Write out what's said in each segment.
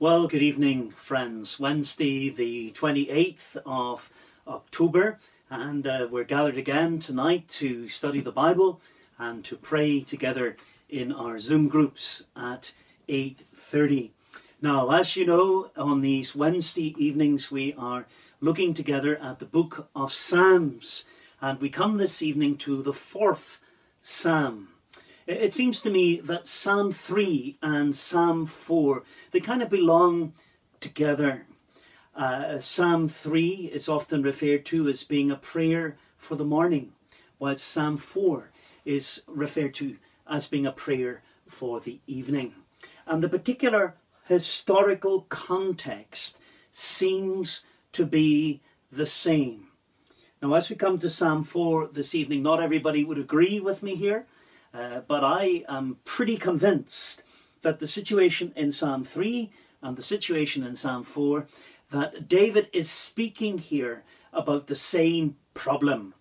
Well, good evening, friends. Wednesday, the 28th of October, and uh, we're gathered again tonight to study the Bible and to pray together in our Zoom groups at 8:30. Now, as you know, on these Wednesday evenings we are looking together at the book of Psalms, and we come this evening to the fourth Psalm. It seems to me that Psalm 3 and Psalm 4, they kind of belong together. Uh, Psalm 3 is often referred to as being a prayer for the morning, while Psalm 4 is referred to as being a prayer for the evening. And the particular historical context seems to be the same. Now, as we come to Psalm 4 this evening, not everybody would agree with me here. Uh, but I am pretty convinced that the situation in Psalm 3 and the situation in Psalm 4, that David is speaking here about the same problem.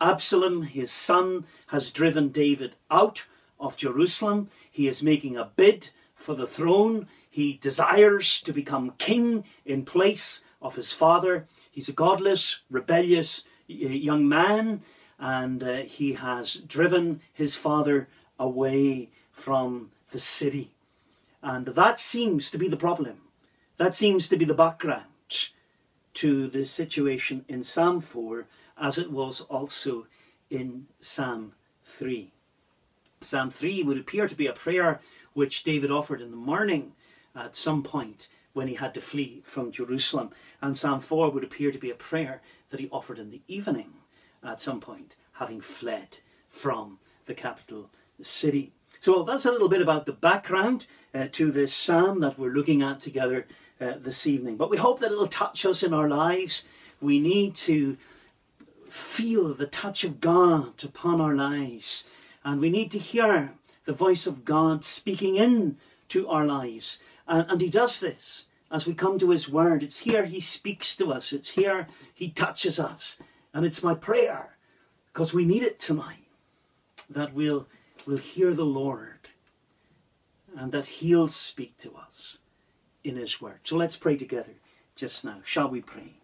Absalom, his son, has driven David out of Jerusalem. He is making a bid for the throne. He desires to become king in place of his father. He's a godless, rebellious young man and uh, he has driven his father away from the city. And that seems to be the problem. That seems to be the background to the situation in Psalm 4, as it was also in Psalm 3. Psalm 3 would appear to be a prayer which David offered in the morning at some point when he had to flee from Jerusalem. And Psalm 4 would appear to be a prayer that he offered in the evening at some point, having fled from the capital city. So that's a little bit about the background uh, to this psalm that we're looking at together uh, this evening. But we hope that it'll touch us in our lives. We need to feel the touch of God upon our lives, and we need to hear the voice of God speaking in to our lives. And, and He does this as we come to His Word. It's here He speaks to us, it's here He touches us. And it's my prayer, because we need it tonight, that we'll, we'll hear the Lord and that He'll speak to us in His Word. So let's pray together just now. Shall we pray?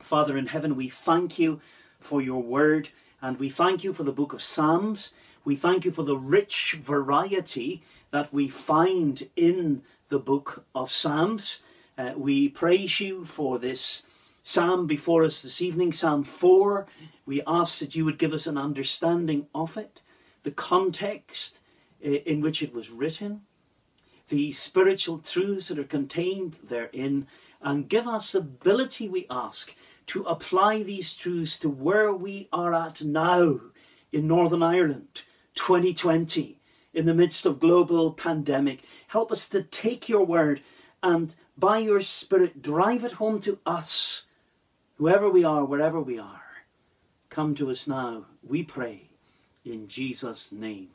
Father in heaven, we thank you for your Word and we thank you for the book of Psalms. We thank you for the rich variety that we find in the book of Psalms. Uh, we praise you for this psalm before us this evening, Psalm 4. We ask that you would give us an understanding of it, the context eh, in which it was written, the spiritual truths that are contained therein, and give us ability, we ask, to apply these truths to where we are at now in Northern Ireland, 2020, in the midst of global pandemic. Help us to take your word and by your Spirit drive it home to us Whoever we are, wherever we are, come to us now, we pray, in Jesus' name.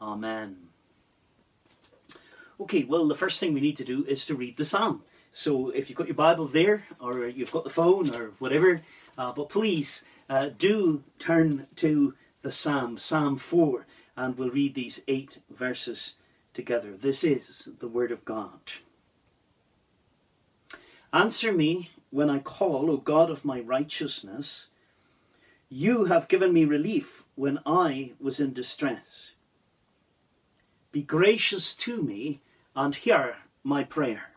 Amen. Okay, well, the first thing we need to do is to read the psalm. So if you've got your Bible there, or you've got the phone, or whatever, uh, but please uh, do turn to the psalm, Psalm 4, and we'll read these eight verses together. This is the Word of God. Answer me when I call, O God of my righteousness. You have given me relief when I was in distress. Be gracious to me and hear my prayer.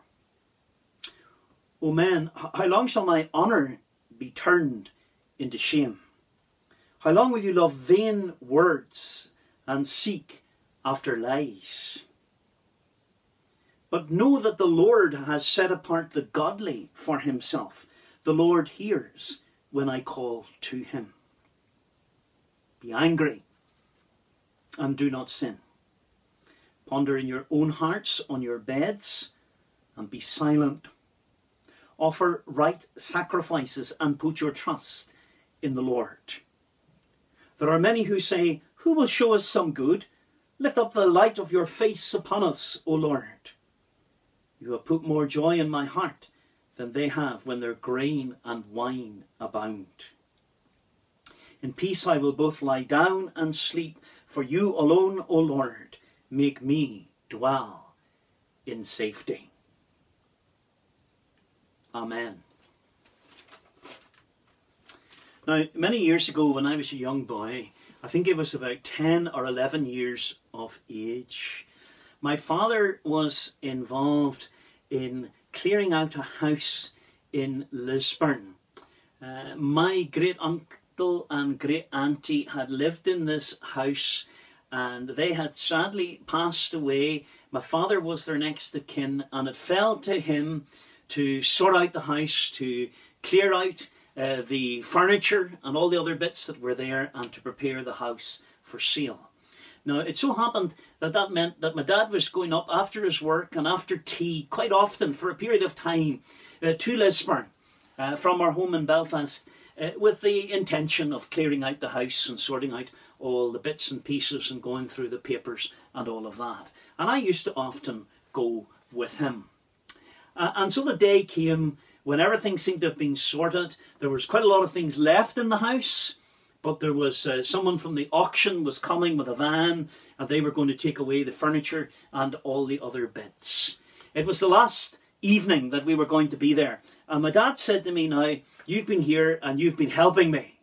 O men, how long shall my honour be turned into shame? How long will you love vain words and seek after lies? But know that the Lord has set apart the godly for himself. The Lord hears when I call to him. Be angry and do not sin. Ponder in your own hearts on your beds and be silent. Offer right sacrifices and put your trust in the Lord. There are many who say, Who will show us some good? Lift up the light of your face upon us, O Lord. You have put more joy in my heart than they have when their grain and wine abound. In peace I will both lie down and sleep, for you alone, O Lord, make me dwell in safety. Amen. Now, many years ago, when I was a young boy, I think it was about 10 or 11 years of age, my father was involved in clearing out a house in Lisburn. Uh, my great uncle and great auntie had lived in this house and they had sadly passed away. My father was their next of kin, and it fell to him to sort out the house, to clear out uh, the furniture and all the other bits that were there, and to prepare the house for sale. Now, it so happened that that meant that my dad was going up after his work and after tea quite often for a period of time uh, to Lisburn uh, from our home in Belfast uh, with the intention of clearing out the house and sorting out all the bits and pieces and going through the papers and all of that. And I used to often go with him. Uh, and so the day came when everything seemed to have been sorted. There was quite a lot of things left in the house, but there was uh, someone from the auction was coming with a van, and they were going to take away the furniture and all the other bits. It was the last evening that we were going to be there, and my dad said to me, "Now you've been here and you've been helping me,"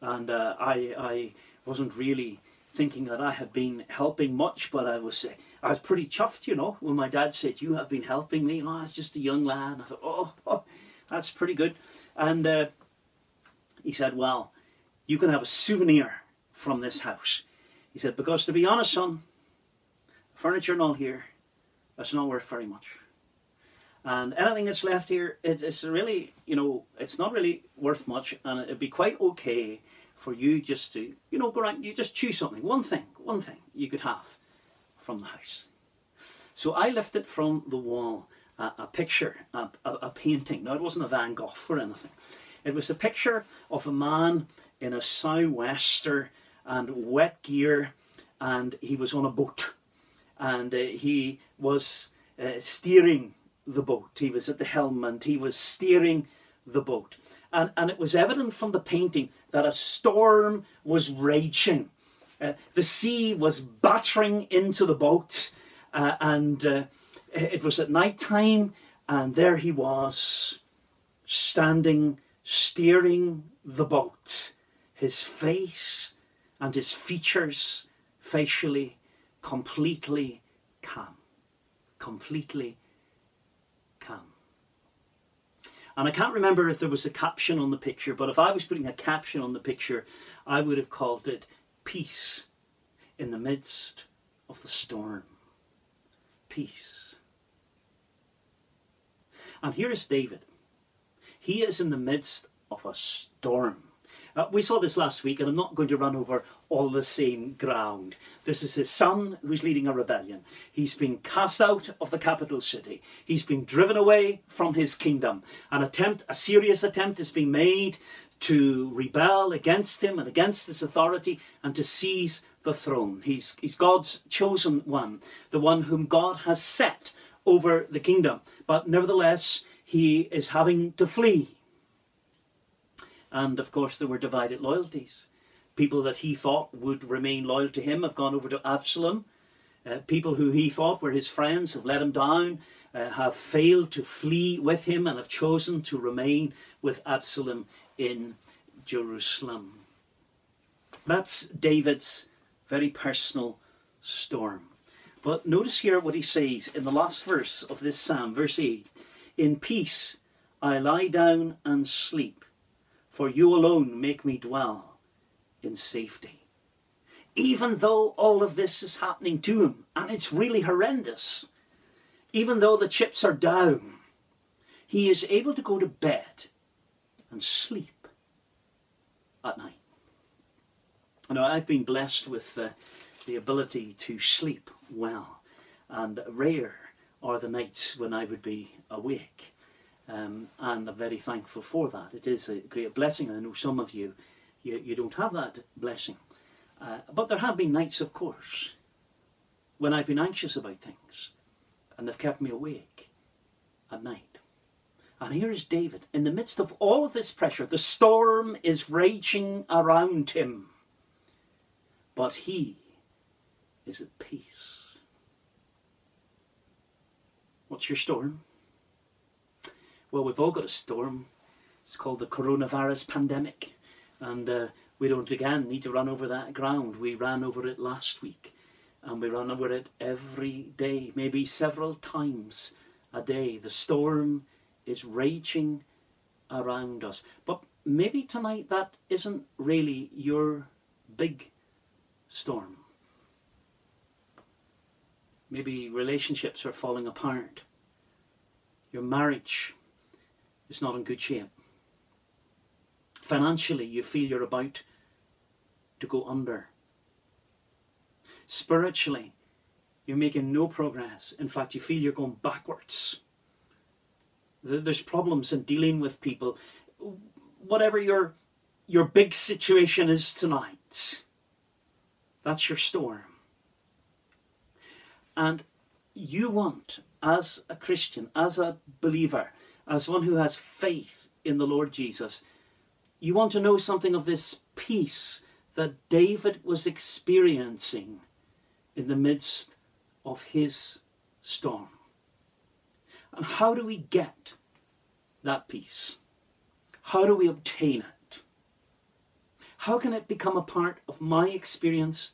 and uh, I, I wasn't really thinking that I had been helping much, but I was uh, I was pretty chuffed, you know, when my dad said, "You have been helping me." You I was just a young lad. I thought, "Oh, oh that's pretty good." And uh, he said, "Well, you can have a souvenir from this house." He said, "Because to be honest, son, furniture and all here, that's not worth very much." And anything that's left here, it, it's really, you know, it's not really worth much, and it'd be quite okay for you just to, you know, go around, you just choose something, one thing, one thing you could have from the house. So I lifted from the wall a, a picture, a, a, a, painting. Now, it wasn't a Van Gogh or anything. It was a picture of a man in a sou'wester and wet gear, and he was on a boat. And uh, he was uh, steering the boat. He was at the helm and he was steering the boat. And, and it was evident from the painting that a storm was raging. Uh, the sea was battering into the boat, uh, and uh, it was at night time, and there he was, standing, steering the boat, his face and his features facially completely calm. Completely calm. And I can't remember if there was a caption on the picture, but if I was putting a caption on the picture, I would have called it Peace in the Midst of the Storm. Peace. And here is David. He is in the midst of a storm. Uh, we saw this last week, and I'm not going to run over all the same ground. This is his son who's leading a rebellion. He's been cast out of the capital city. He's been driven away from his kingdom. An attempt, a serious attempt, is being made to rebel against him and against his authority and to seize the throne. He's, he's God's chosen one, the one whom God has set over the kingdom. But nevertheless, he is having to flee and of course, there were divided loyalties. People that he thought would remain loyal to him have gone over to Absalom. Uh, people who he thought were his friends have let him down, uh, have failed to flee with him, and have chosen to remain with Absalom in Jerusalem. That's David's very personal storm. But notice here what he says in the last verse of this psalm, verse 8 In peace I lie down and sleep for you alone make me dwell in safety. Even though all of this is happening to him, and it's really horrendous, even though the chips are down, he is able to go to bed and sleep at night. Now, I've been blessed with uh, the ability to sleep well, and rare are the nights when I would be awake. Um, and I'm very thankful for that. It is a great blessing. I know some of you, you, you don't have that blessing. Uh, but there have been nights, of course, when I've been anxious about things and they've kept me awake at night. And here is David. In the midst of all of this pressure, the storm is raging around him. But he is at peace. What's your storm? Well, we've all got a storm. It's called the coronavirus pandemic. And uh, we don't, again, need to run over that ground. We ran over it last week. And we run over it every day, maybe several times a day. The storm is raging around us. But maybe tonight that isn't really your big storm. Maybe relationships are falling apart. Your marriage is not in good shape. Financially, you feel you're about to go under. Spiritually, you're making no progress. In fact, you feel you're going backwards. There's problems in dealing with people. Whatever your, your big situation is tonight, that's your storm. And you want, as a Christian, as a believer, as one who has faith in the Lord Jesus, you want to know something of this peace that David was experiencing in the midst of his storm. And how do we get that peace? How do we obtain it? How can it become a part of my experience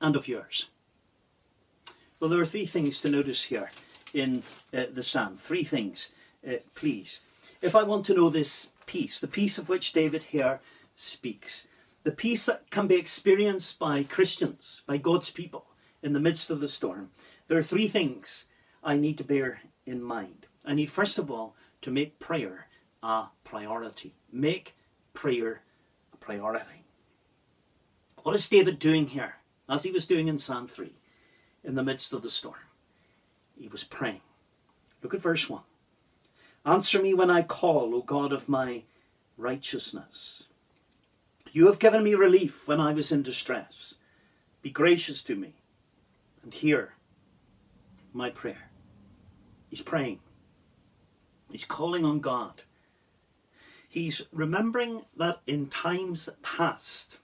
and of yours? Well, there are three things to notice here in uh, the psalm. Three things, uh, please. If I want to know this peace, the peace of which David here speaks, the peace that can be experienced by Christians, by God's people in the midst of the storm, there are three things I need to bear in mind. I need, first of all, to make prayer a priority. Make prayer a priority. What is David doing here, as he was doing in Psalm 3, in the midst of the storm? He was praying. Look at verse 1. Answer me when I call, O God of my righteousness. You have given me relief when I was in distress. Be gracious to me and hear my prayer. He's praying. He's calling on God. He's remembering that in times past,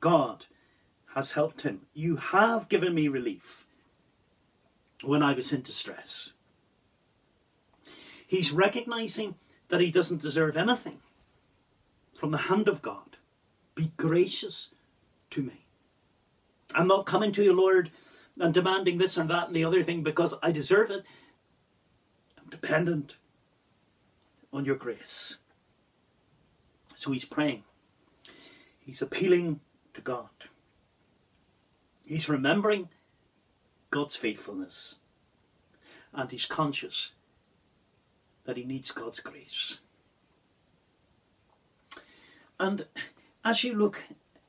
God has helped him. You have given me relief when I was in distress. He's recognizing that he doesn't deserve anything from the hand of God. Be gracious to me. I'm not coming to you, Lord, and demanding this and that and the other thing because I deserve it. I'm dependent on your grace. So he's praying. He's appealing to God. He's remembering God's faithfulness. And he's conscious that he needs God's grace. And as you look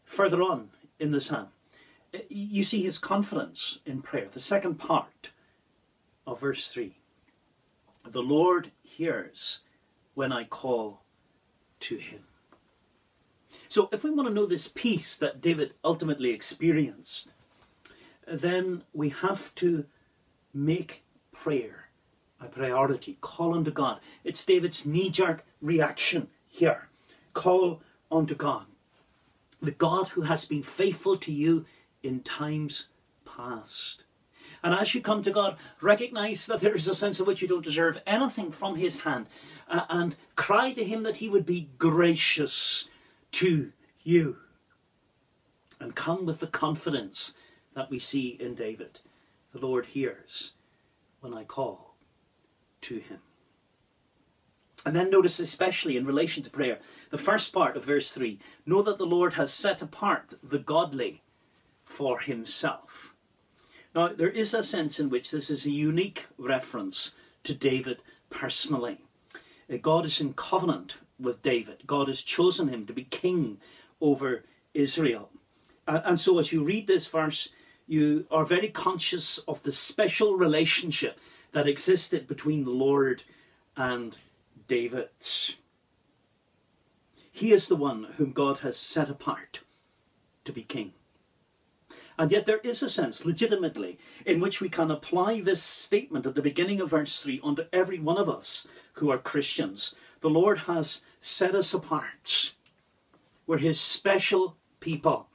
further on in the psalm, you see his confidence in prayer. The second part of verse 3 The Lord hears when I call to him. So, if we want to know this peace that David ultimately experienced, then we have to make prayer a priority. Call unto God. It's David's knee jerk reaction here. Call unto God. The God who has been faithful to you in times past. And as you come to God, recognize that there is a sense in which you don't deserve anything from His hand uh, and cry to Him that He would be gracious to you. And come with the confidence that we see in David. The Lord hears when I call to Him. And then notice, especially in relation to prayer, the first part of verse 3 know that the Lord has set apart the godly for himself. Now, there is a sense in which this is a unique reference to David personally. Uh, God is in covenant with David, God has chosen him to be king over Israel. And so, as you read this verse, you are very conscious of the special relationship that existed between the Lord and David. He is the one whom God has set apart to be king. And yet, there is a sense, legitimately, in which we can apply this statement at the beginning of verse 3 onto every one of us who are Christians. The Lord has set us apart. We're His special people.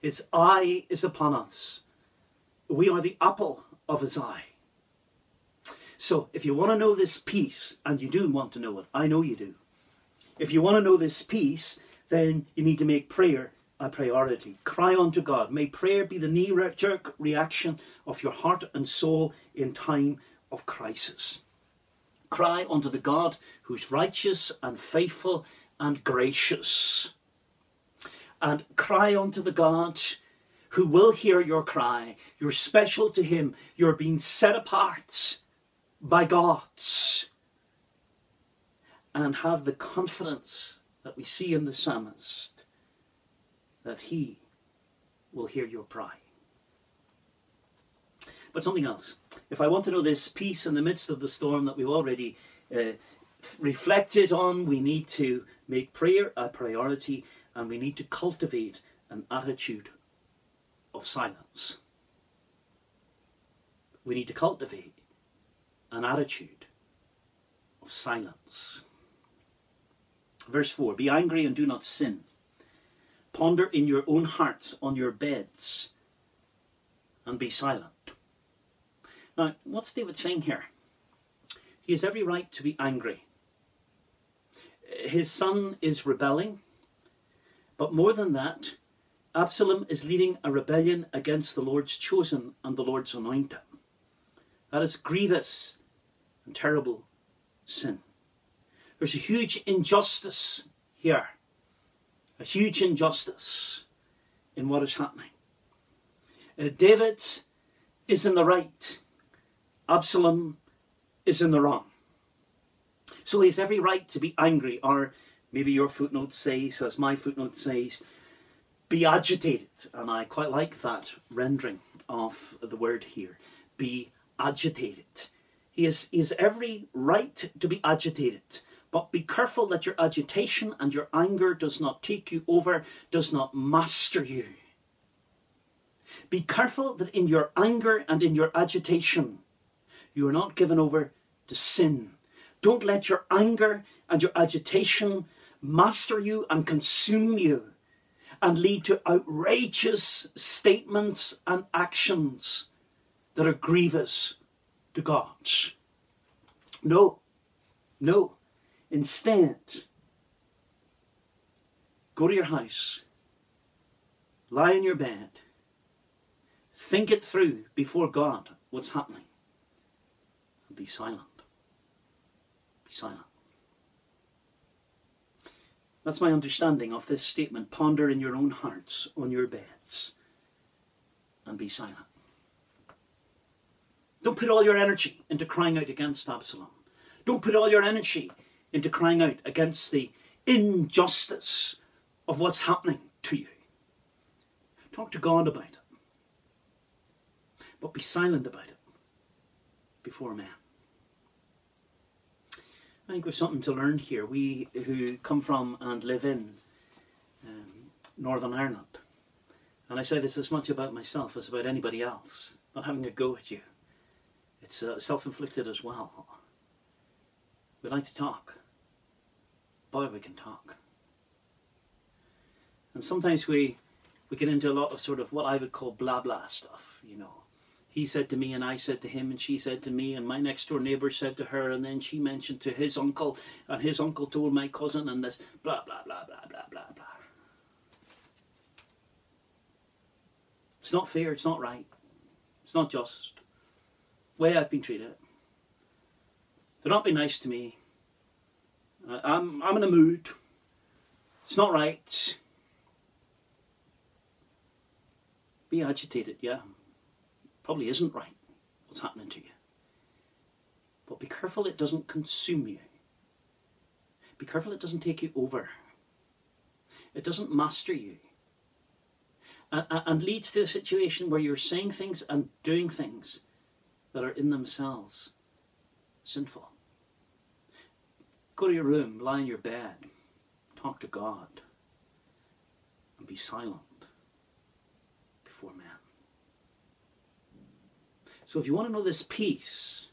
His eye is upon us. We are the apple of His eye. So if you want to know this peace, and you do want to know it, I know you do. If you want to know this peace, then you need to make prayer a priority. Cry unto God. May prayer be the knee jerk reaction of your heart and soul in time of crisis. Cry unto the God who's righteous and faithful and gracious. And cry unto the God who will hear your cry. You're special to Him. You're being set apart by God. And have the confidence that we see in the psalmist that He will hear your cry. But something else. If I want to know this peace in the midst of the storm that we've already uh, reflected on, we need to make prayer a priority and we need to cultivate an attitude of silence. We need to cultivate an attitude of silence. Verse 4 Be angry and do not sin. Ponder in your own hearts on your beds and be silent. Now, what's David saying here? He has every right to be angry. His son is rebelling, but more than that, Absalom is leading a rebellion against the Lord's chosen and the Lord's anointed. That is grievous and terrible sin. There's a huge injustice here, a huge injustice in what is happening. Uh, David is in the right, Absalom is in the wrong. So he has every right to be angry, or maybe your footnote says, as my footnote says, be agitated. And I quite like that rendering of the word here. Be agitated. He has, he has every right to be agitated. But be careful that your agitation and your anger does not take you over, does not master you. Be careful that in your anger and in your agitation, you are not given over to sin. Don't let your anger and your agitation master you and consume you and lead to outrageous statements and actions that are grievous to God. No, no. Instead, go to your house, lie in your bed, think it through before God what's happening, and be silent. Be silent. That's my understanding of this statement. Ponder in your own hearts on your beds and be silent. Don't put all your energy into crying out against Absalom. Don't put all your energy into crying out against the injustice of what's happening to you. Talk to God about it. But be silent about it before man. I think we've something to learn here. We who come from and live in um, Northern Ireland. And I say this as much about myself as about anybody else. Not having a go at you. It's uh, self-inflicted as well. We like to talk. Boy, we can talk. And sometimes we, we get into a lot of sort of what I would call blah blah stuff, you know he said to me and I said to him and she said to me and my next door neighbour said to her and then she mentioned to his uncle and his uncle told my cousin and this blah blah blah blah blah blah blah. It's not fair, it's not right. It's not just. The way I've been treated. They're not being nice to me. I'm, I'm in a mood. It's not right. Be agitated, yeah probably isn't right, what's happening to you. But be careful it doesn't consume you. Be careful it doesn't take you over. It doesn't master you. And, leads to a situation where you're saying things and doing things that are in themselves sinful. Go to your room, lie in your bed, talk to God, and be silent. So if you want to know this peace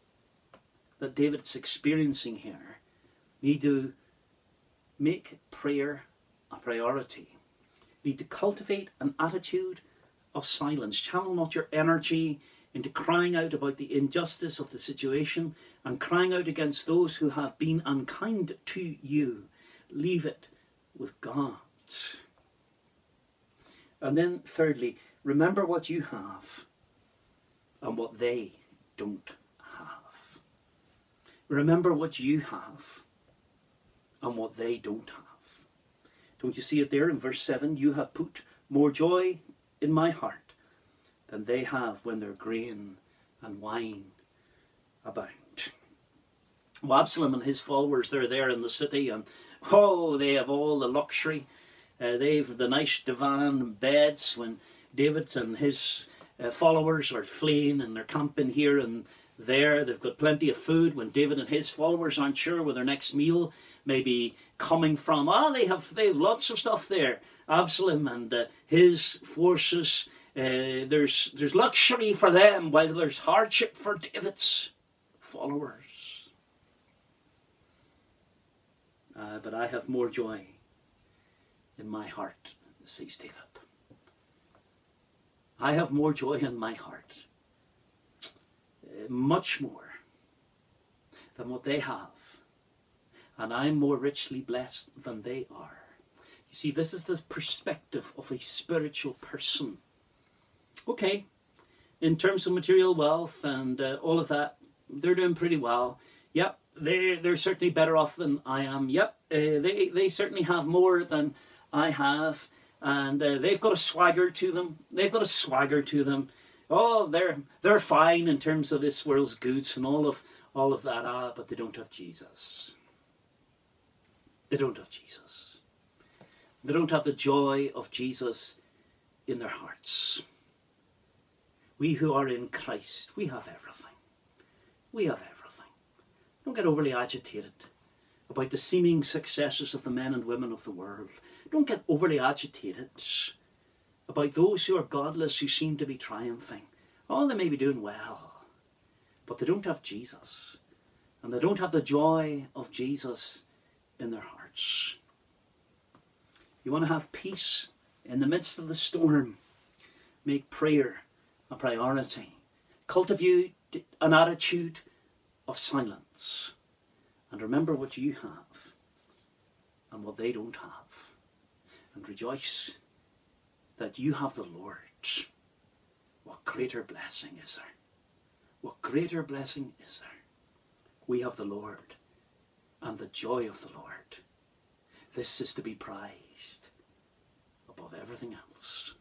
that David's experiencing here, you need to make prayer a priority. You need to cultivate an attitude of silence. Channel not your energy into crying out about the injustice of the situation and crying out against those who have been unkind to you. Leave it with God. And then, thirdly, remember what you have and what they don't have. Remember what you have and what they don't have. Don't you see it there in verse 7? You have put more joy in my heart than they have when their grain and wine abound. Well, Absalom and his followers, they're there in the city, and oh, they have all the luxury. Uh, they've the nice divan beds when David and his uh, followers are fleeing and they're camping here and there. They've got plenty of food when David and his followers aren't sure where their next meal may be coming from. Ah, they have they have lots of stuff there. Absalom and uh, his forces. Uh, there's there's luxury for them while there's hardship for David's followers. Uh, but I have more joy in my heart, says David. I have more joy in my heart, uh, much more than what they have, and I'm more richly blessed than they are. You see, this is the perspective of a spiritual person. Okay, in terms of material wealth and uh, all of that, they're doing pretty well. Yep, they're, they're certainly better off than I am. Yep, uh, they, they certainly have more than I have and uh, they've got a swagger to them. They've got a swagger to them. Oh, they're they're fine in terms of this world's goods and all of all of that. Ah, but they don't have Jesus. They don't have Jesus. They don't have the joy of Jesus in their hearts. We who are in Christ, we have everything. We have everything. Don't get overly agitated about the seeming successes of the men and women of the world. Don't get overly agitated about those who are godless who seem to be triumphing. Oh, they may be doing well, but they don't have Jesus. And they don't have the joy of Jesus in their hearts. You want to have peace in the midst of the storm. Make prayer a priority. Cultivate an attitude of silence. And remember what you have and what they don't have and rejoice that you have the Lord. What greater blessing is there? What greater blessing is there? We have the Lord and the joy of the Lord. This is to be prized above everything else.